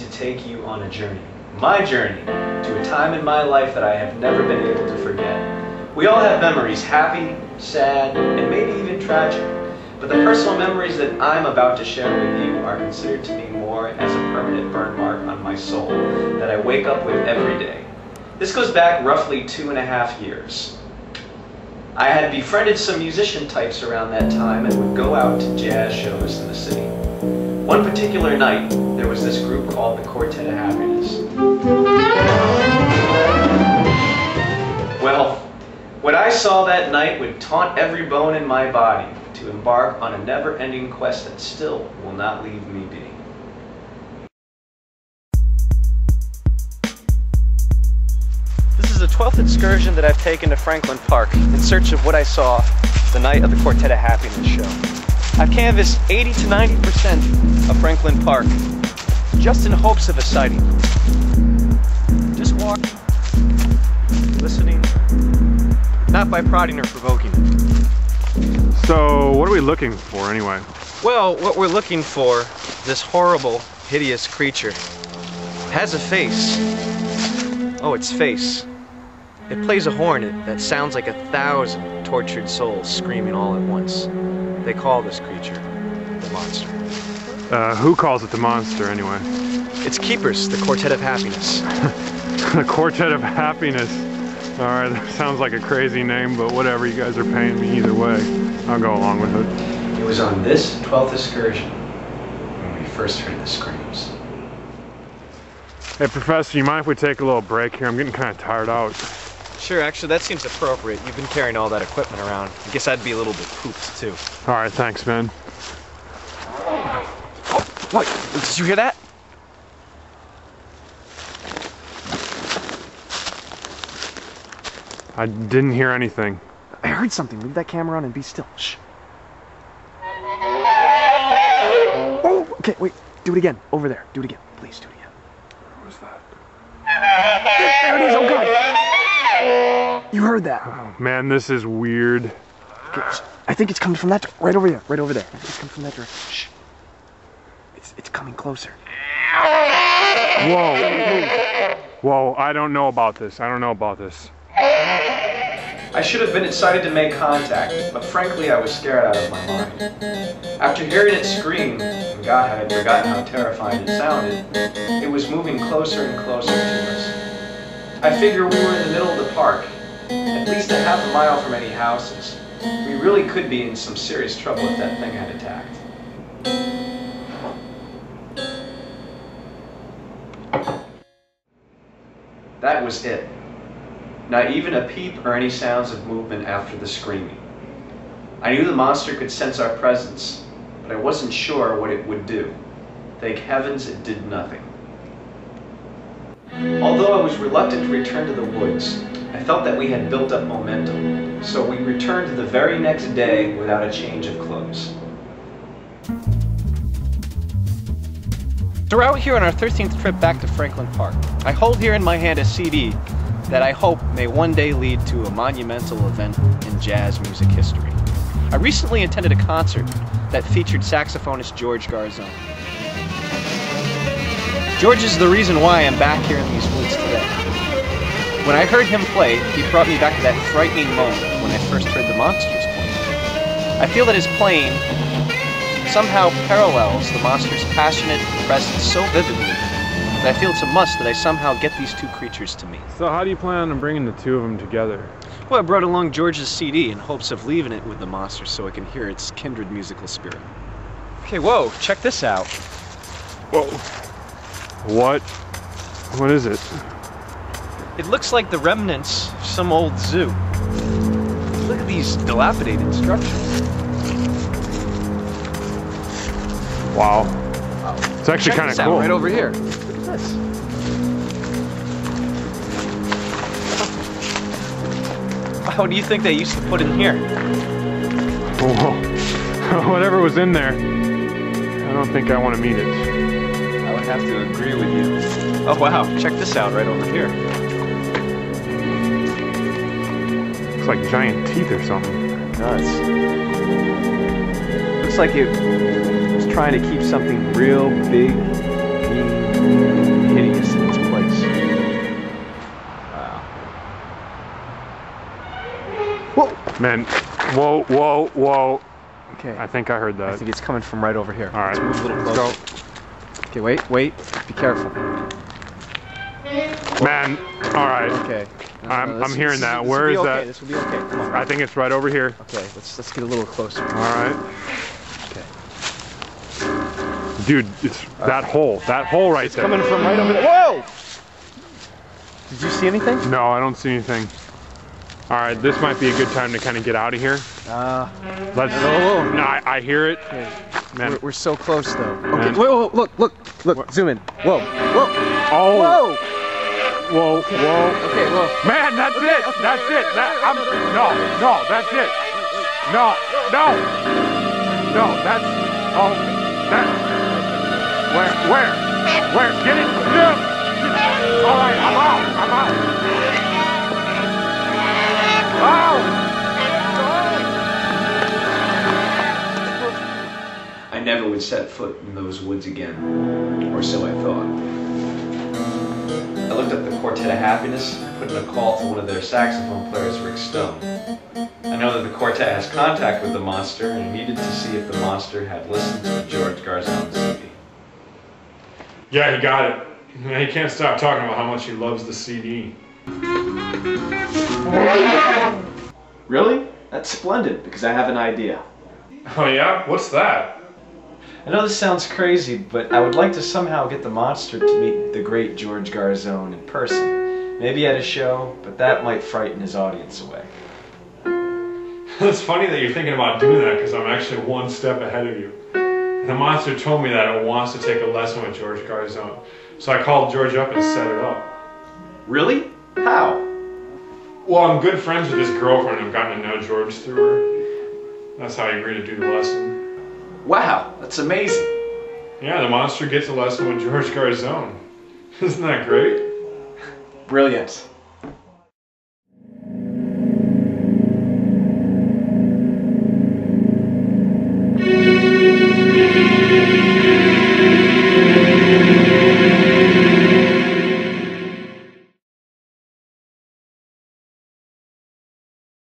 take you on a journey. My journey to a time in my life that I have never been able to forget. We all have memories, happy, sad, and maybe even tragic. But the personal memories that I'm about to share with you are considered to be more as a permanent burn mark on my soul that I wake up with every day. This goes back roughly two and a half years. I had befriended some musician types around that time and would go out to jazz shows in the city. One particular night, there was this group called the Quartet of Happiness. Well, what I saw that night would taunt every bone in my body to embark on a never-ending quest that still will not leave me be. This is the 12th excursion that I've taken to Franklin Park in search of what I saw the night of the Quartet of Happiness show. I've canvassed 80 to 90% of Franklin Park just in hopes of a sighting. Just walking, listening, not by prodding or provoking. So, what are we looking for anyway? Well, what we're looking for, this horrible, hideous creature, has a face. Oh, its face. It plays a horn that sounds like a thousand tortured souls screaming all at once. They call this creature. Uh, who calls it the monster anyway? Its keepers, the Quartet of Happiness. the Quartet of Happiness. Alright, that sounds like a crazy name, but whatever, you guys are paying me either way. I'll go along with it. It was on this 12th excursion when we first heard the screams. Hey, Professor, you mind if we take a little break here? I'm getting kind of tired out. Sure, actually, that seems appropriate. You've been carrying all that equipment around. I guess I'd be a little bit pooped, too. Alright, thanks, man. What? Did you hear that? I didn't hear anything. I heard something. Leave that camera on and be still. Shh. Oh, okay, wait. Do it again. Over there. Do it again. Please do it again. What was that? There it is. Oh, God. You heard that. Oh, man, this is weird. Okay, I think it's coming from that. Right over there. Right over there. I think it's coming from that direction. Shh. It's, it's coming closer. Whoa. Whoa, I don't know about this. I don't know about this. I should have been excited to make contact, but frankly I was scared out of my mind. After hearing it scream, and God I had forgotten how terrifying it sounded, it was moving closer and closer to us. I figure we were in the middle of the park, at least a half a mile from any houses. We really could be in some serious trouble if that thing had attacked. That was it. Not even a peep or any sounds of movement after the screaming. I knew the monster could sense our presence, but I wasn't sure what it would do. Thank heavens it did nothing. Although I was reluctant to return to the woods, I felt that we had built up momentum, so we returned the very next day without a change of clothes. So we're out here on our 13th trip back to Franklin Park. I hold here in my hand a CD that I hope may one day lead to a monumental event in jazz music history. I recently attended a concert that featured saxophonist George Garzone. George is the reason why I'm back here in these woods today. When I heard him play, he brought me back to that frightening moment when I first heard the monsters play. I feel that his playing somehow parallels the monster's passionate presence so vividly that I feel it's a must that I somehow get these two creatures to meet. So how do you plan on bringing the two of them together? Well, I brought along George's CD in hopes of leaving it with the monster so I can hear its kindred musical spirit. Okay, whoa, check this out. Whoa. What? What is it? It looks like the remnants of some old zoo. Look at these dilapidated structures. Wow. It's actually kind of cool. right over here. Look at this. What do you think they used to put in here? Whoa. Whatever was in there, I don't think I want to meet it. I would have to agree with you. Oh wow, check this out right over here. Looks like giant teeth or something. It does. Looks like it was trying to keep something real big, mean, hideous in its place. Wow. Whoa! Man, whoa, whoa, whoa. Okay. I think I heard that. I think it's coming from right over here. All right. Let's move a little closer. Let's go. Okay, wait, wait. Be careful. Man, all right. Okay. No, I'm, uh, no, I'm hearing that. This Where is okay. that? This will be okay. Come on. I think it's right over here. Okay, let's let's get a little closer. All right. Okay. Dude, it's that hole. That hole right there. Coming from right over there. Whoa! Did you see anything? No, I don't see anything. All right, this might be a good time to kind of get out of here. Uh, Let's. Whoa. No, I, I hear it. okay. Man. We're, we're so close though. Okay. Whoa, whoa, look, look, look. Zoom in. Whoa, whoa, Oh. whoa. Whoa. Whoa. Okay, whoa. Man, that's it. That's it. That, I'm, no, no, that's it. No, no, no. That's. Oh, that. Where? Where? Where? Get it. No. All right, I'm out. I'm out. Oh. I never would set foot in those woods again, or so I thought. I looked up the Quartet of Happiness and put in a call to one of their saxophone players, Rick Stone. I know that the quartet has contact with the monster and needed to see if the monster had listened to George Garzone CD. Yeah, he got it. He can't stop talking about how much he loves the CD. Really? That's splendid, because I have an idea. Oh yeah? What's that? I know this sounds crazy, but I would like to somehow get the monster to meet the great George Garzone in person. Maybe at a show, but that might frighten his audience away. It's funny that you're thinking about doing that because I'm actually one step ahead of you. The monster told me that it wants to take a lesson with George Garzone. So I called George up and set it up. Really? How? Well, I'm good friends with his girlfriend. I've gotten to know George through her. That's how I agreed to do the lesson. Wow, that's amazing. Yeah, the monster gets a lesson with George Garzone. Isn't that great? Brilliant.